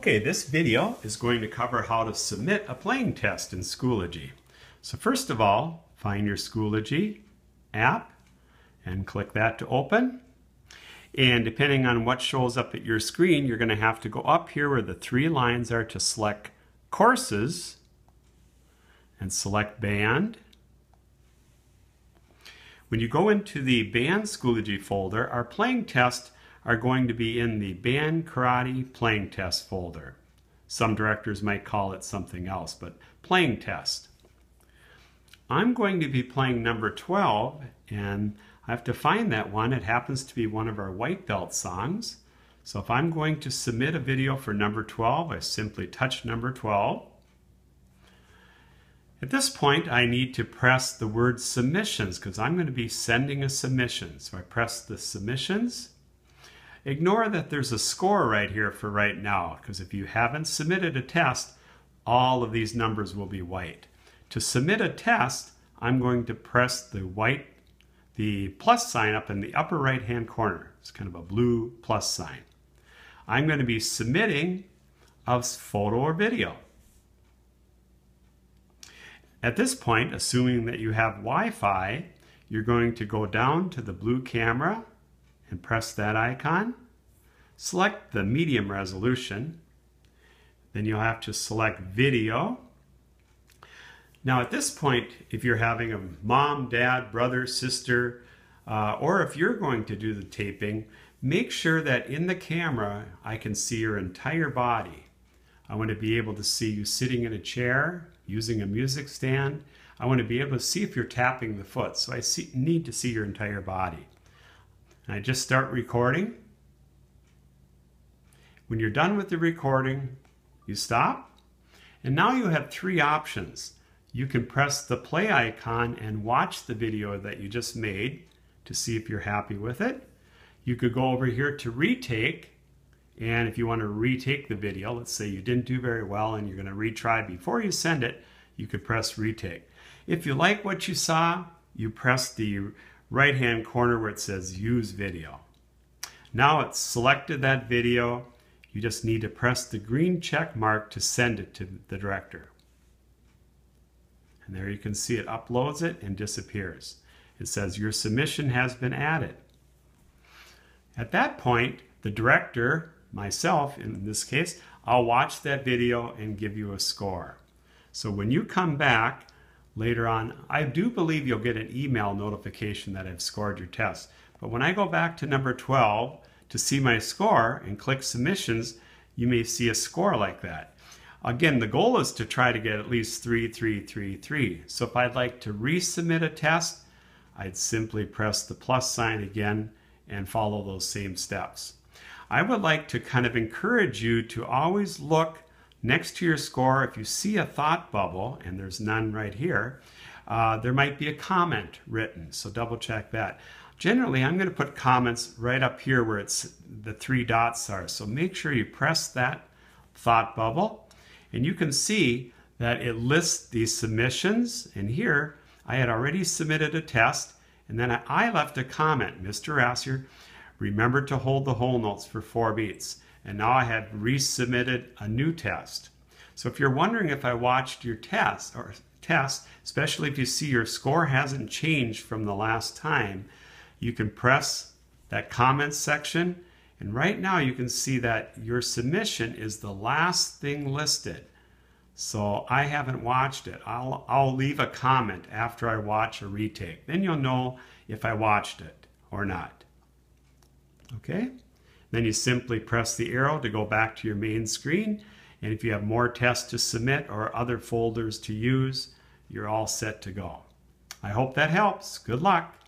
Okay, this video is going to cover how to submit a playing test in Schoology. So first of all, find your Schoology app and click that to open. And depending on what shows up at your screen, you're going to have to go up here where the three lines are to select Courses and select Band. When you go into the Band Schoology folder, our playing test are going to be in the Band Karate Playing Test folder. Some directors might call it something else, but playing test. I'm going to be playing number 12, and I have to find that one. It happens to be one of our white belt songs. So if I'm going to submit a video for number 12, I simply touch number 12. At this point, I need to press the word submissions because I'm going to be sending a submission. So I press the submissions Ignore that there's a score right here for right now, because if you haven't submitted a test, all of these numbers will be white. To submit a test, I'm going to press the white, the plus sign up in the upper right hand corner. It's kind of a blue plus sign. I'm going to be submitting a photo or video. At this point, assuming that you have Wi-Fi, you're going to go down to the blue camera and press that icon. Select the medium resolution. Then you'll have to select video. Now at this point, if you're having a mom, dad, brother, sister, uh, or if you're going to do the taping, make sure that in the camera I can see your entire body. I want to be able to see you sitting in a chair, using a music stand. I want to be able to see if you're tapping the foot. So I see, need to see your entire body. I just start recording. When you're done with the recording, you stop. And now you have three options. You can press the play icon and watch the video that you just made to see if you're happy with it. You could go over here to retake. And if you want to retake the video, let's say you didn't do very well and you're going to retry before you send it, you could press retake. If you like what you saw, you press the right hand corner where it says use video. Now it's selected that video. You just need to press the green check mark to send it to the director. And there you can see it uploads it and disappears. It says your submission has been added. At that point, the director, myself in this case, I'll watch that video and give you a score. So when you come back, later on. I do believe you'll get an email notification that I've scored your test. But when I go back to number 12 to see my score and click submissions, you may see a score like that. Again, the goal is to try to get at least 3333. So if I'd like to resubmit a test, I'd simply press the plus sign again and follow those same steps. I would like to kind of encourage you to always look Next to your score, if you see a thought bubble, and there's none right here, uh, there might be a comment written, so double check that. Generally, I'm going to put comments right up here where it's the three dots are, so make sure you press that thought bubble, and you can see that it lists these submissions, and here I had already submitted a test, and then I left a comment, Mr. Rassier, remember to hold the whole notes for four beats and now I have resubmitted a new test. So if you're wondering if I watched your test or test, especially if you see your score hasn't changed from the last time, you can press that comments section and right now you can see that your submission is the last thing listed. So I haven't watched it. I'll, I'll leave a comment after I watch a retake. Then you'll know if I watched it or not. Okay? Then you simply press the arrow to go back to your main screen. And if you have more tests to submit or other folders to use, you're all set to go. I hope that helps. Good luck.